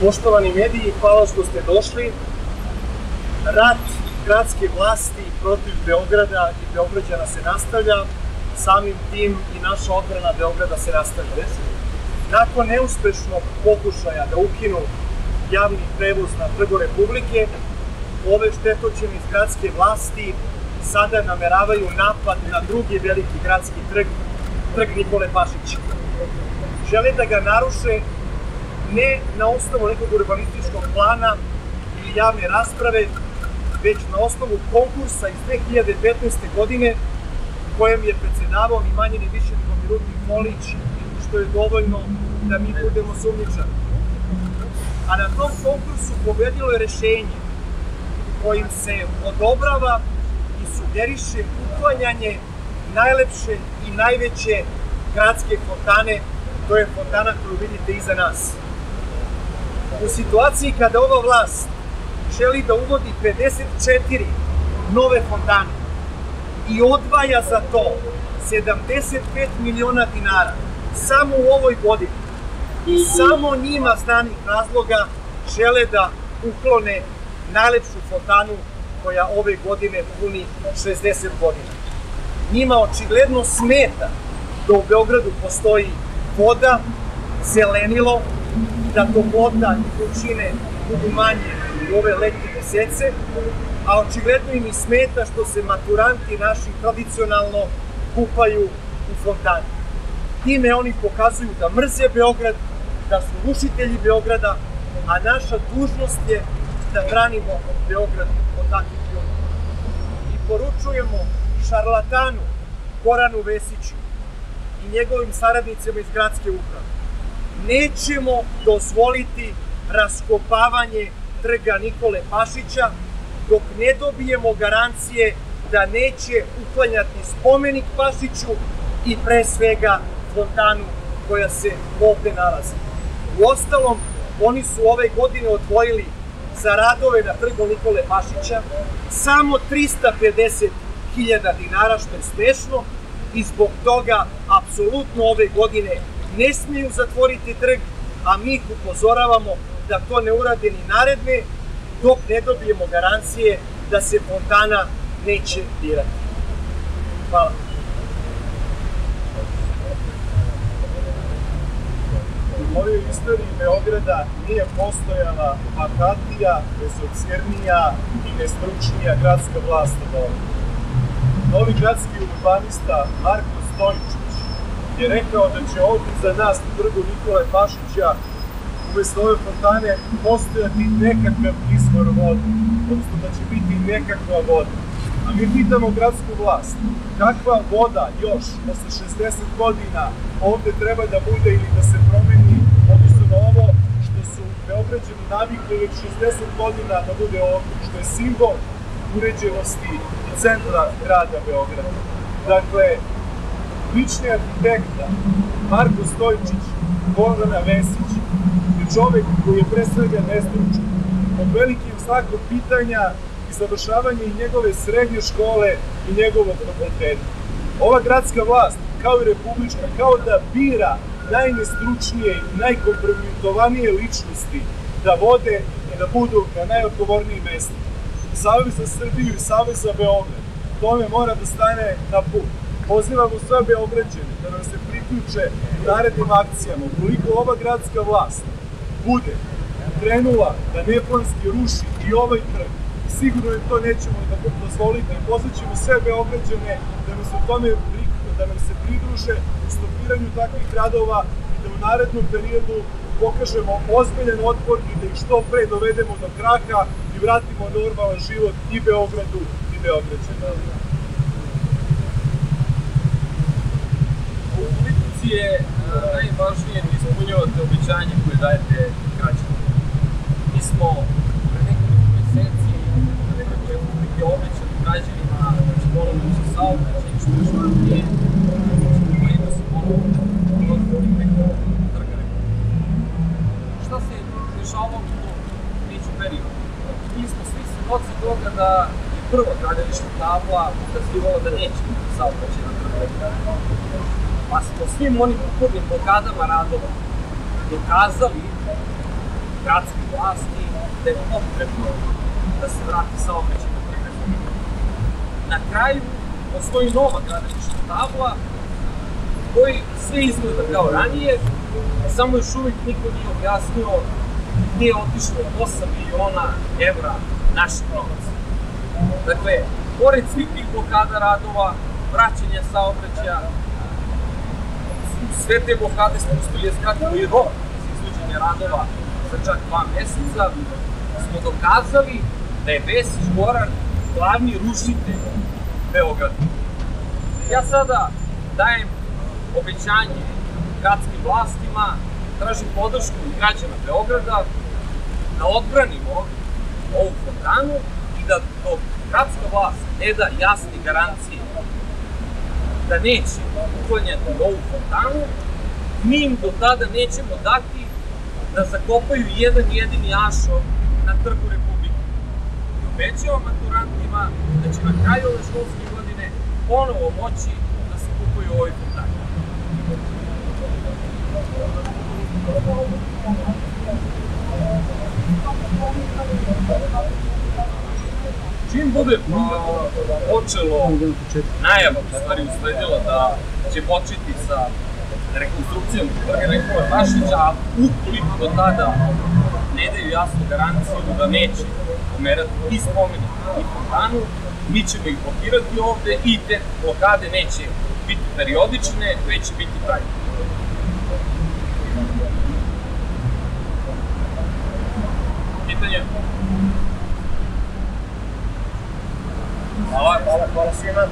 Poštovani mediji, hvala što ste došli. Rat gradske vlasti protiv Beograda i Beograđana se nastavlja, samim tim i naša odbrana Beograda se nastavlja. Nakon neuspešnog pokušaja da ukinu javni prevoz na Trgo Republike, ove štetoćene iz gradske vlasti sada nameravaju napad na drugi veliki gradski trg, trg Nikole Pašića. Žele da ga naruše ne na osnovu nekog urbanističkog plana ili javne rasprave, već na osnovu konkursa iz 2015. godine kojem je predsedavao ni manje ni više nego Milutin Polić, što je dovoljno da mi budemo sumničani. A na tom konkursu pobedilo je rešenje kojim se odobrava i sugeriše uklanjanje najlepše i najveće gradske fontane, to je fontana koju vidite iza nas. U situaciji kada ova vlast želi da uvodi 54 nove fontane i odvaja za to 75 miliona dinara samo u ovoj godini, samo njima znanih razloga žele da uklone najlepšu fontanu koja ove godine puni 60 godina. Njima očigledno smeta da u Beogradu postoji voda, zelenilo, da toplota i vrućine budu manje u ove letnje mesece, a očigledno im i smeta što se maturanti naši tradicionalno kupaju u fontani. Time oni pokazuju da mrze Beograd, da su rušitelji Beograda, a naša dužnost je da branimo Beograd od takvih ljudi. I poručujemo šarlatanu Koranu Vesiću i njegovim saradnicima iz gradske uprave. Nećemo dozvoliti raskopavanje trga Nikole Pašića dok ne dobijemo garancije da neće uklanjati spomenik Pašiću i pre svega fontanu koja se ovde nalazi. U ostalom, oni su ove godine odvojili za radove na trgu Nikole Pašića samo 350.000 dinara, što je smešno, i zbog toga apsolutno ove godine ne smiju zatvoriti trg, a mi ih upozoravamo da to ne urade ni naredne, dok ne dobijemo garancije da se fontana neće dirati. Hvala. U mojoj istoriji Beograda nije postojala apatija, bezobzirnija i nestručnija gradska vlast od ovog. Novi gradski urbanista Marko Stojičić je rekao da će ovdje za nas na trgu Nikole Pašića umesto ove fontane postojati nekakav izvor vode, odnosno da će biti nekakva voda. A mi pitamo gradsku vlast, kakva voda još posle 60 godina ovde treba da bude ili da se promeni, odnosno na ovo što su Beograđani navikli već 60 godina da bude ovde, što je simbol uređenosti centra grada Beograda. Dakle, lični arhitekta Marko Stojčić, Gordana Vesić, je čovek koji je pre svega nestručan, pod velikim znakom pitanja i završavanje i njegove srednje škole i njegovog fakulteta. Ova gradska vlast, kao i republička, kao da bira najnestručnije i najkompromitovanije ličnosti da vode i da budu na najodgovornijim mestima. Savez za Srbiju i Savez za Beograd tome mora da stane na put. Pozivamo sve Beograđane da nam se priključe narednim akcijama. Ukoliko ova gradska vlast bude krenula da neplanski ruši i ovaj trg, sigurno je to nećemo da dozvoliti. Pozvaćemo sve Beograđane da nam se tome da nam se pridruže u stopiranju takvih radova i da u narednom periodu pokažemo ozbiljen otpor i da ih što pre dovedemo do kraka i vratimo normalan život i Beogradu i Beograđana. U politici je najvažnije da ispunjavate obećanje koje dajete građanima. Mi smo pre nekoliko meseci Republike obećali građanima da će ponovno se saobraćaj, što nam nije, da se ponovno otvori preko trga Republike. Šta se dešavalo u tom među periodu? Mi smo svi svedoci toga da je prva gradilišna tabla ukazivala da neće biti saobraćaj na trgu. Pa smo svim onim upornim blokadama radova dokazali gradske vlasti da je potrebno da se vrati saobraćaj na Republike. Na kraju postoji nova gradilišna tabla koji sve izgleda kao ranije, samo još uvijek niko nije objasnio gde je otišlo 8 miliona evra naših novaca. Dakle, pored svih tih blokada radova, vraćanja saobraćaja, sve te blokade smo uspeli da skratimo i rok za izvođenje radova za čak dva meseca, smo dokazali da je Vesić Goran glavni rušitelj Beograda. Ja sada dajem obećanje gradskim vlastima, tražim podršku građana Beograda da odbranimo ovu fontanu i da dok gradska vlast ne da jasne garancije da neće uklanjati ovu fontanu, mi im do tada nećemo dati da zakopaju jedan jedini ašov na trgu Republike. I obećavam maturantima da će na kraju ove školske godine ponovo moći da se kupuju ovoj fontani. Čim bude počelo najava, u stvari usledila da će početi sa rekonstrukcijom Trga Nikova Pašića, a ukoliko do tada ne daju jasnu garanciju da neće pomerati i spomenik i fontanu, mi ćemo ih blokirati ovde i te blokade neće biti periodične, već će biti trajne. Pitanje? Hvala, hvala, hvala svima.